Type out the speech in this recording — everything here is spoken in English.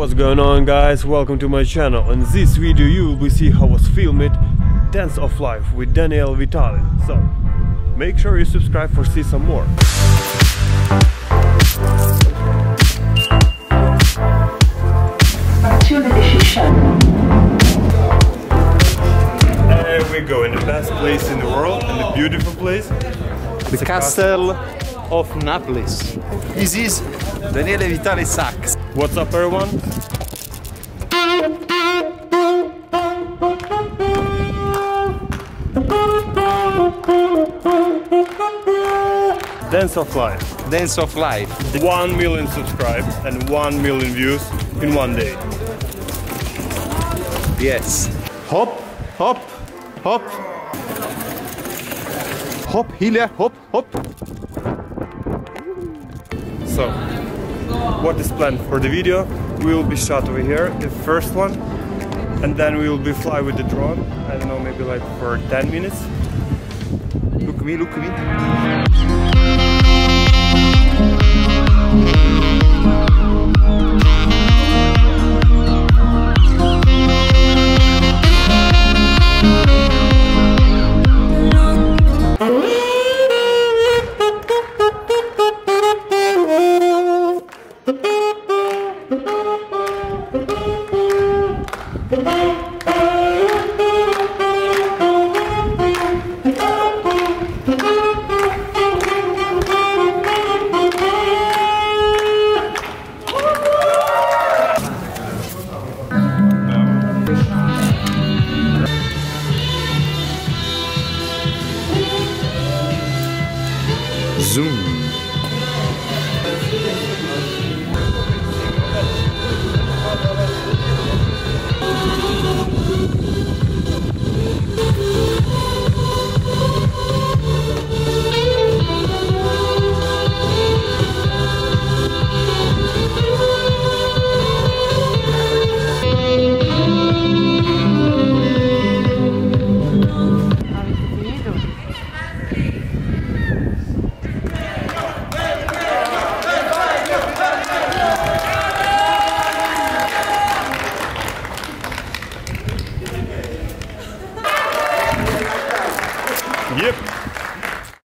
What's going on guys? Welcome to my channel. In this video you will be see how was filmed Dance of Life with Daniele Vitale. So make sure you subscribe for see some more. There we go, in the best place in the world, in the beautiful place. The castle of Naples. This is Daniele Vitale Sax. What's up everyone? Dance of Life. Dance of Life. 1 million subscribed and 1 million views in one day. Yes. Hop, hop, hop. Hop, Illia, hop, hop. So, what is planned for the video? We will be shot over here, the first one, and then we will be fly with the drone. I don't know, maybe like for 10 minutes. Look at me, look at me. Zoom. Yep.